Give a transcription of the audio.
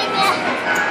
いね。